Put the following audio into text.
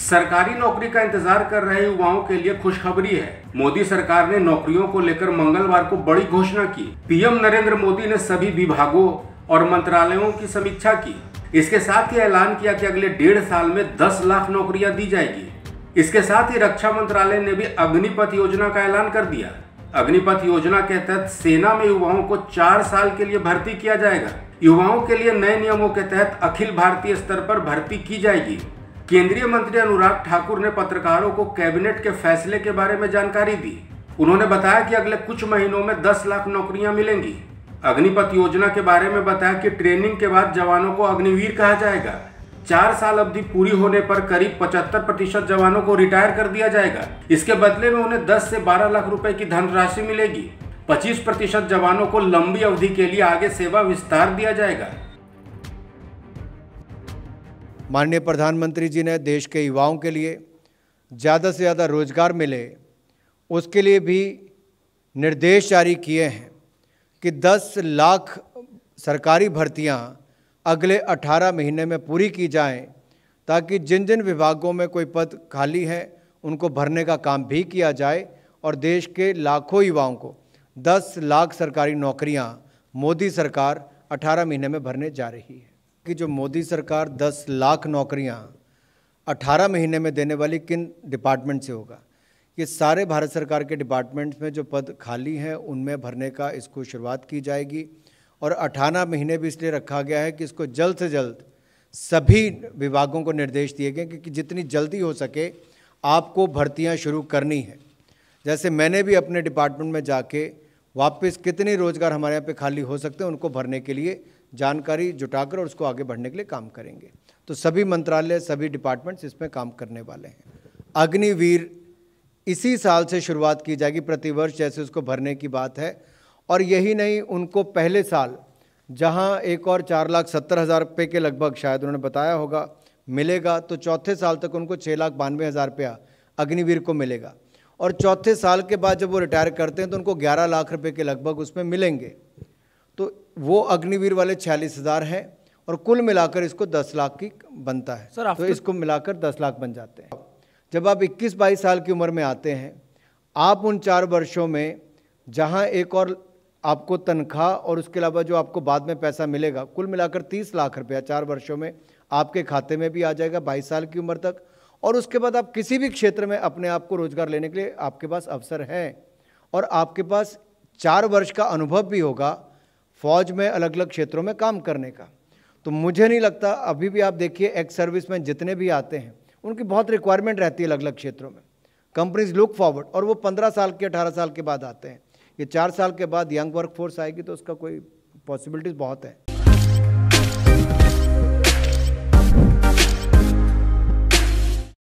सरकारी नौकरी का इंतज़ार कर रहे युवाओं के लिए खुशखबरी है। मोदी सरकार ने नौकरियों को लेकर मंगलवार को बड़ी घोषणा की। पीएम नरेंद्र मोदी ने सभी विभागों और मंत्रालयों की समीक्षा की। इसके साथ ही ऐलान किया कि अगले डेढ़ साल में 10 लाख नौकरियाँ दी जाएगी। इसके साथ ही रक्षा मंत्रालय ने भी अग्निपथ योजना का ऐलान कर दिया। अग्निपथ योजना के तहत सेना में युवाओं को चार साल के लिए भर्ती किया जाएगा। युवाओं के लिए नए नियमों के तहत अखिल भारतीय स्तर पर भर्ती की जाएगी। केंद्रीय मंत्री अनुराग ठाकुर ने पत्रकारों को कैबिनेट के फैसले के बारे में जानकारी दी। उन्होंने बताया कि अगले कुछ महीनों में 10 लाख नौकरियाँ मिलेंगी। अग्निपथ योजना के बारे में बताया कि ट्रेनिंग के बाद जवानों को अग्निवीर कहा जाएगा। चार साल अवधि पूरी होने पर करीब 75 प्रतिशत जवानों को रिटायर कर दिया जाएगा। इसके बदले में उन्हें 10 से 12 लाख रुपए की धनराशि मिलेगी। 25 प्रतिशत जवानों को लंबी अवधि के लिए आगे सेवा विस्तार दिया जाएगा। माननीय प्रधानमंत्री जी ने देश के युवाओं के लिए ज़्यादा से ज़्यादा रोज़गार मिले, उसके लिए भी निर्देश जारी किए हैं कि 10 लाख सरकारी भर्तियाँ अगले 18 महीने में पूरी की जाएँ, ताकि जिन जिन विभागों में कोई पद खाली है, उनको भरने का काम भी किया जाए और देश के लाखों युवाओं को 10 लाख सरकारी नौकरियाँ मोदी सरकार 18 महीने में भरने जा रही है। कि जो मोदी सरकार 10 लाख नौकरियाँ 18 महीने में देने वाली किन डिपार्टमेंट से होगा? ये सारे भारत सरकार के डिपार्टमेंट्स में जो पद खाली हैं, उनमें भरने का इसको शुरुआत की जाएगी और अठारह महीने भी इसलिए रखा गया है कि इसको जल्द से जल्द सभी विभागों को निर्देश दिए गए कि जितनी जल्दी हो सके आपको भर्तियाँ शुरू करनी है। जैसे मैंने भी अपने डिपार्टमेंट में जाके वापस कितने रोज़गार हमारे यहाँ पे खाली हो सकते हैं, उनको भरने के लिए जानकारी जुटाकर और उसको आगे बढ़ने के लिए काम करेंगे। तो सभी मंत्रालय, सभी डिपार्टमेंट्स इसमें काम करने वाले हैं। अग्निवीर इसी साल से शुरुआत की जाएगी प्रतिवर्ष जैसे उसको भरने की बात है। और यही नहीं, उनको पहले साल, जहाँ एक और चार लाख सत्तर हज़ार रुपये के लगभग, शायद उन्होंने बताया होगा, मिलेगा तो चौथे साल तक उनको छः लाख बानवे हज़ार रुपया अग्निवीर को मिलेगा। और चौथे साल के बाद जब वो रिटायर करते हैं तो उनको ग्यारह लाख रुपये के लगभग उसमें मिलेंगे। तो वो अग्निवीर वाले छियालीस हज़ार हैं और कुल मिलाकर इसको दस लाख की बनता है। सर तो इसको मिलाकर दस लाख बन जाते हैं। जब आप इक्कीस बाईस साल की उम्र में आते हैं आप उन चार वर्षों में जहाँ एक और आपको तनख्वाह और उसके अलावा जो आपको बाद में पैसा मिलेगा कुल मिलाकर तीस लाख रुपया चार वर्षों में आपके खाते में भी आ जाएगा बाईस साल की उम्र तक और उसके बाद आप किसी भी क्षेत्र में अपने आप को रोज़गार लेने के लिए आपके पास अवसर है। और आपके पास चार वर्ष का अनुभव भी होगा फौज में अलग अलग क्षेत्रों में काम करने का। तो मुझे नहीं लगता, अभी भी आप देखिए एक्स सर्विस में जितने भी आते हैं, उनकी बहुत रिक्वायरमेंट रहती है अलग अलग क्षेत्रों में। कंपनीज़ लुक फॉरवर्ड और वो पंद्रह साल के, अठारह साल के बाद आते हैं। ये चार साल के बाद यंग वर्क फोर्स आएगी तो उसका कोई पॉसिबिलिटीज़ बहुत है।